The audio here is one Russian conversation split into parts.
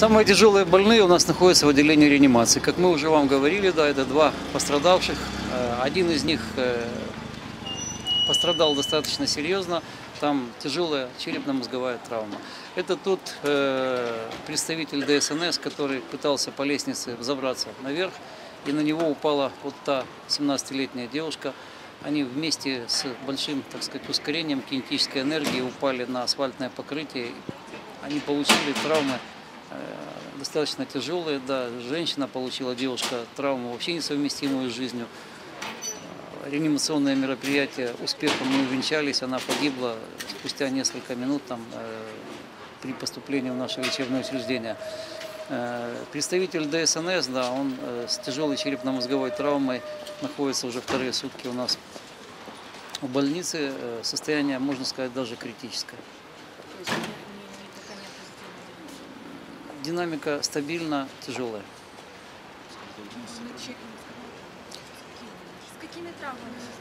Самые тяжелые больные у нас находятся в отделении реанимации. Как мы уже вам говорили, да, это два пострадавших. Э, Один из них э, пострадал достаточно серьезно. Там тяжелая черепно-мозговая травма. Это тот э, представитель ДСНС, который пытался по лестнице взобраться наверх, и на него упала вот та 17-летняя девушка. Они вместе с большим, так сказать, ускорением кинетической энергии упали на асфальтное покрытие. Они получили травмы достаточно тяжелые. Да, женщина получила, девушка, травму вообще несовместимую с жизнью. Э, Реанимационное мероприятие успехом мы увенчались, она погибла спустя несколько минут там, э, при поступлении в наше лечебное учреждение. Э, Представитель ДСНС, да, он с тяжелой черепно-мозговой травмой находится уже вторые сутки у нас в больнице. Состояние, можно сказать, даже критическое. То есть у них не- никакая не позитивная. Динамика стабильна, тяжелая.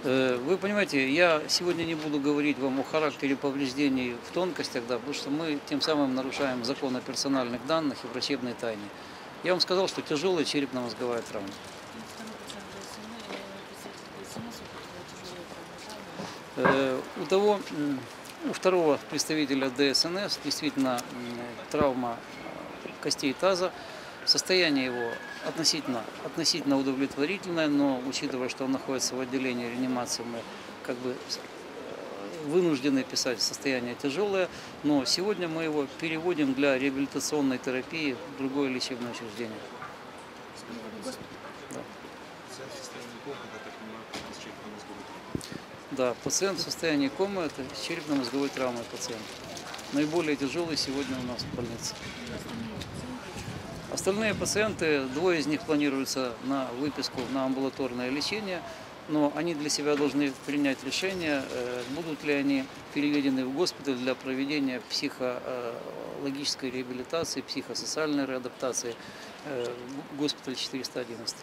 Э, Вы понимаете, я сегодня не буду говорить вам о характере повреждений в тонкостях, да, потому что мы тем самым нарушаем закон о персональных данных и врачебной тайне. Я вам сказал, что тяжелая черепно-мозговая травма. Э, у того, у второго представителя ДСНС действительно травма костей таза. Состояние его относительно, относительно удовлетворительное, но учитывая, что он находится в отделении реанимации, мы как бы э, вынуждены писать состояние тяжелое, но сегодня мы его переводим для реабилитационной терапии в другое лечебное учреждение. Да. Да, пациент в состоянии комы – это с черепно-мозговой травмой пациент. Наиболее тяжелый сегодня у нас в больнице. Остальные пациенты, двое из них планируются на выписку на амбулаторное лечение, но они для себя должны принять решение, э, будут ли они переведены в госпиталь для проведения психологической реабилитации, психосоциальной реадаптации, э, госпиталь 411.